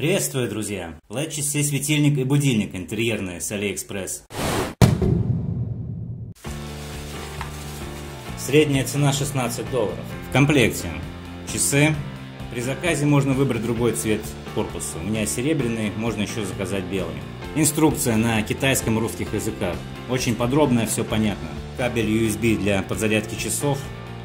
Приветствую, друзья! LED-часы, светильник и будильник интерьерные с AliExpress. Средняя цена 16 долларов. В комплекте часы. При заказе можно выбрать другой цвет корпуса. У меня серебряный, можно еще заказать белый. Инструкция на китайском и русских языках. Очень подробная, все понятно. Кабель USB для подзарядки часов.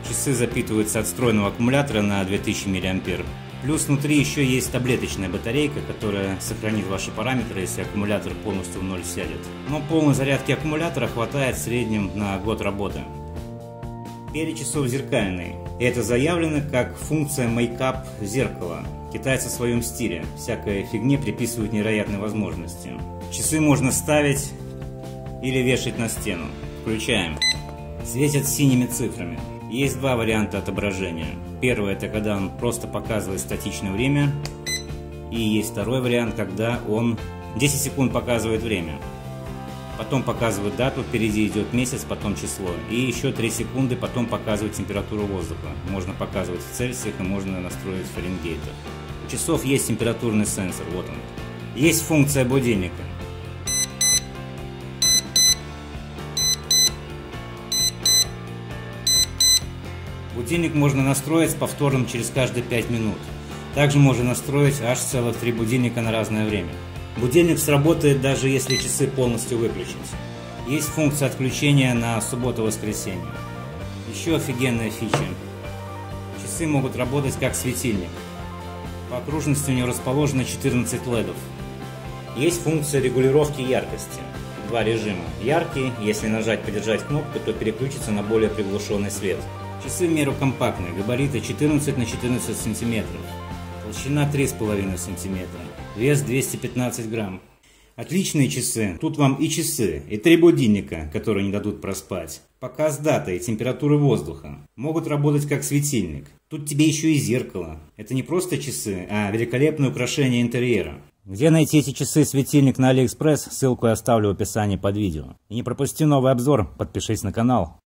Часы запитываются от встроенного аккумулятора на 2000 мАh. Плюс внутри еще есть таблеточная батарейка, которая сохранит ваши параметры, если аккумулятор полностью в ноль сядет. Но полной зарядки аккумулятора хватает в среднем на год работы. Перед часов зеркальный. Это заявлено как функция мейкап зеркала. Китайцы в своем стиле. Всякой фигне приписывают невероятные возможности. Часы можно ставить или вешать на стену. Включаем. Светят синими цифрами. Есть два варианта отображения. Первый это когда он просто показывает статичное время. И есть второй вариант, когда он 10 секунд показывает время. Потом показывает дату, впереди идет месяц, потом число. И еще 3 секунды, потом показывает температуру воздуха. Можно показывать в Цельсиях и можно настроить в Фаренгейтах. У часов есть температурный сенсор, вот он. Есть функция будильника. Будильник можно настроить с повтором через каждые 5 минут. Также можно настроить аж целых 3 будильника на разное время. Будильник сработает даже если часы полностью выключатся. Есть функция отключения на субботу-воскресенье. Еще офигенная фича. Часы могут работать как светильник. По окружности у него расположено 14 ледов. Есть функция регулировки яркости. Два режима. Яркий, если нажать подержать кнопку, то переключится на более приглушенный свет. Часы в меру компактные, габариты 14 на 14 сантиметров. Толщина 3,5 сантиметра. Вес 215 грамм. Отличные часы. Тут вам и часы, и три будильника, которые не дадут проспать. Показ даты и температуры воздуха. Могут работать как светильник. Тут тебе еще и зеркало. Это не просто часы, а великолепное украшение интерьера. Где найти эти часы-светильник на Алиэкспресс, ссылку я оставлю в описании под видео. И не пропусти новый обзор, подпишись на канал.